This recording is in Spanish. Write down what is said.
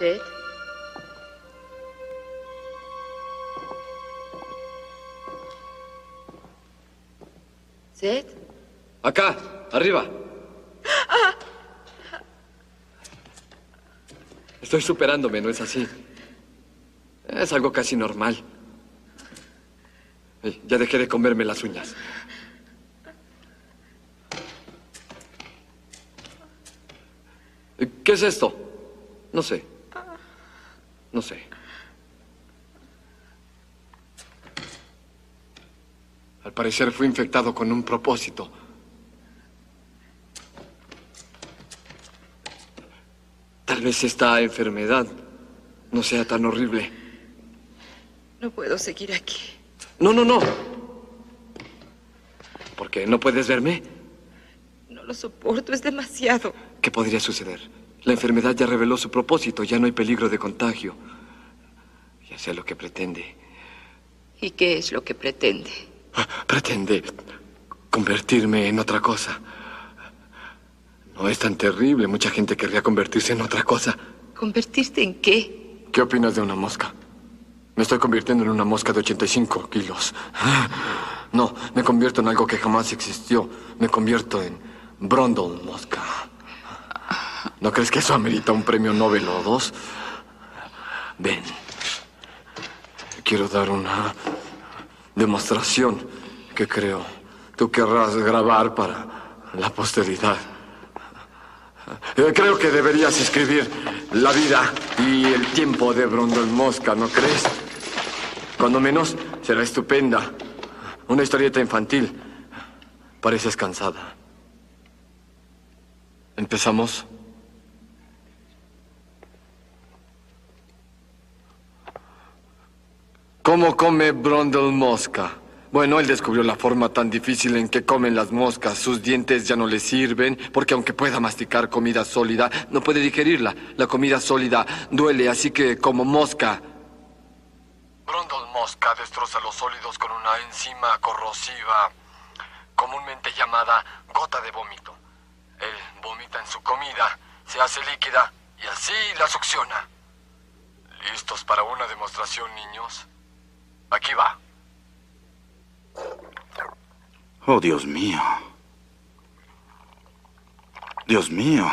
Seth. Seth. Acá, arriba. Estoy superándome, ¿no es así? Es algo casi normal. Ya dejé de comerme las uñas. ¿Qué es esto? No sé. No sé. Al parecer fui infectado con un propósito. Tal vez esta enfermedad no sea tan horrible. No puedo seguir aquí. No, no, no. ¿Por qué? ¿No puedes verme? No lo soporto, es demasiado. ¿Qué podría suceder? La enfermedad ya reveló su propósito, ya no hay peligro de contagio. Ya sé lo que pretende. ¿Y qué es lo que pretende? Pretende convertirme en otra cosa. No es tan terrible. Mucha gente querría convertirse en otra cosa. ¿Convertirte en qué? ¿Qué opinas de una mosca? Me estoy convirtiendo en una mosca de 85 kilos. No, me convierto en algo que jamás existió. Me convierto en Brondle Mosca. ¿No crees que eso amerita un premio Nobel o dos? Ven. Quiero dar una demostración que creo tú querrás grabar para la posteridad. Eh, Creo que deberías escribir la vida y el tiempo de Brondel Mosca, ¿no crees? Cuando menos será estupenda. Una historieta infantil. Pareces cansada. ¿Empezamos? ¿Cómo come Brondel Mosca? Bueno, él descubrió la forma tan difícil en que comen las moscas. Sus dientes ya no le sirven, porque aunque pueda masticar comida sólida, no puede digerirla. La comida sólida duele, así que como mosca. Brondel Mosca destroza los sólidos con una enzima corrosiva, comúnmente llamada gota de vómito. Él vomita en su comida, se hace líquida y así la succiona. ¿Listos para una demostración, niños? Aquí va. Oh, Dios mío. Dios mío.